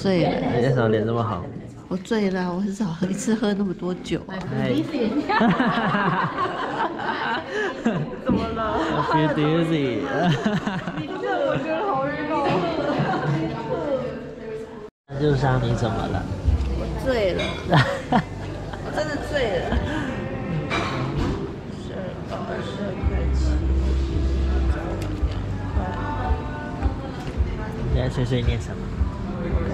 醉了。你为什么脸这么好？我醉了，我很少喝一次喝那么多酒。哎，怎么了？I feel dizzy。这我觉得好晕哦。路上你怎么了？我醉了，我真的醉了。十二到二十二块七，你在碎碎念什么？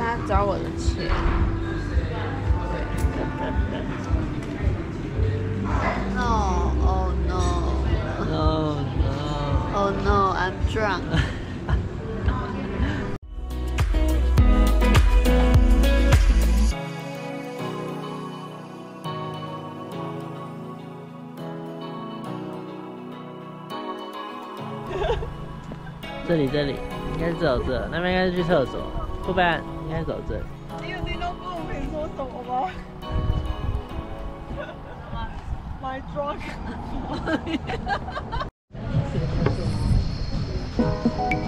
他找我的钱。No, oh no, No no。oh no, I'm drunk. 这里这里，应该是走这，那边应该是去厕所，不然应该走这里。你有听到过我可以说什么吗？My drunk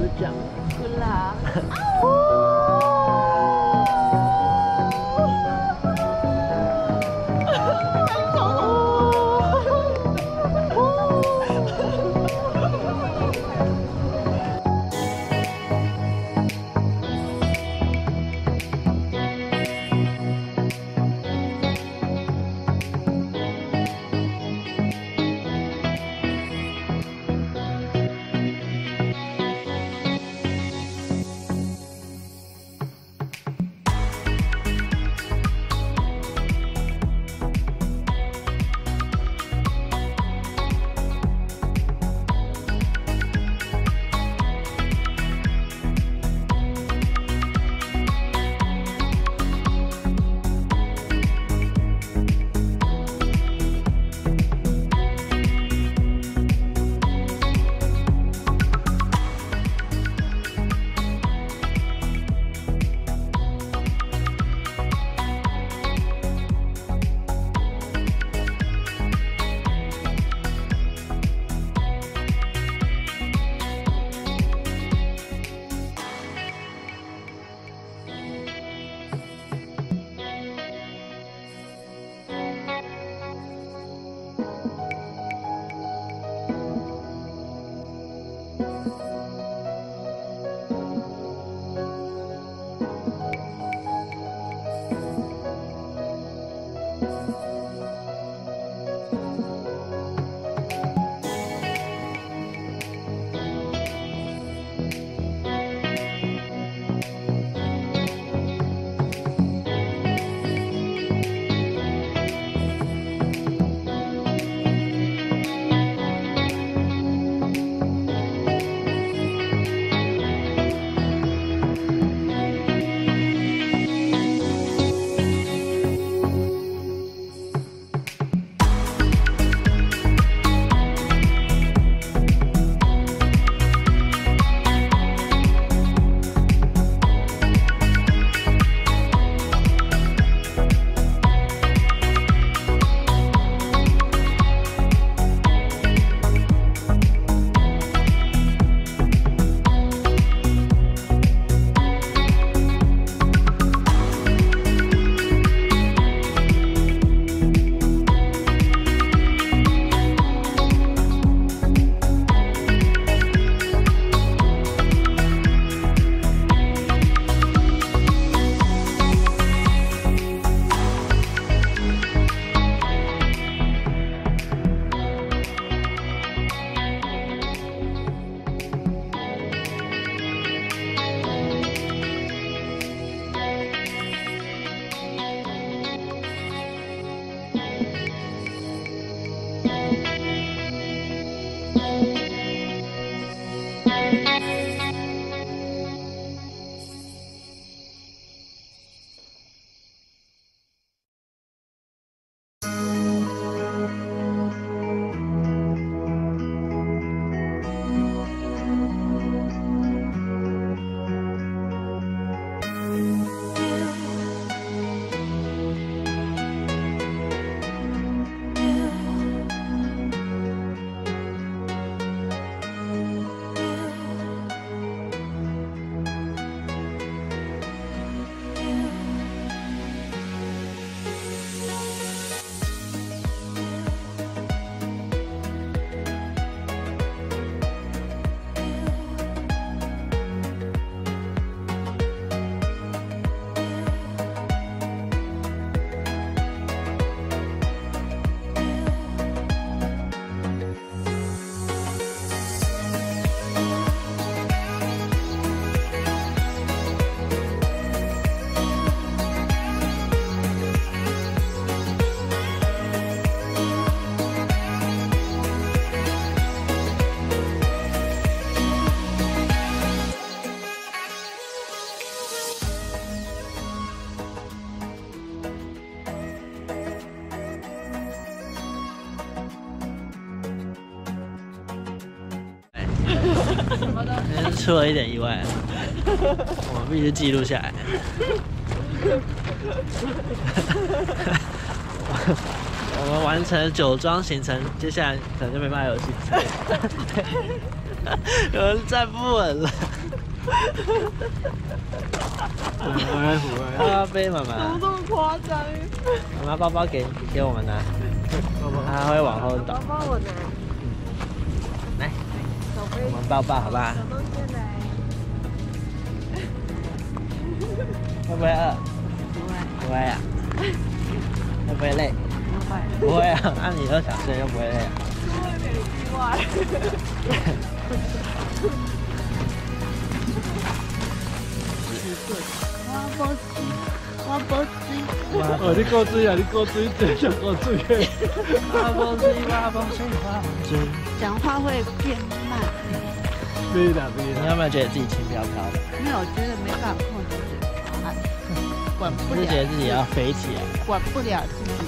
Good job. Good luck. Bye. 出了一点意外，我必须记录下来。我们完成酒庄行程，接下来可能就没办法有行程。有人站不稳了。我来扶妈妈背妈怎么妈，这么夸张？妈妈包包给给我们拿，他会往后倒。帮我拿，我们抱抱好吧？会不会饿？不会，不会啊。会不会累？不会。不会啊，那你都想睡又不会累啊。出了点意外。我不吃，我不吃。哦，你够追啊！你够追，真想够追。哇风吹，哇风吹，哇风吹。讲话会变慢，对的，对的。你有没有觉得自己轻飘飘的？没有我觉得没办法控制自己，管不了是觉得自己要飞起来？管不了自己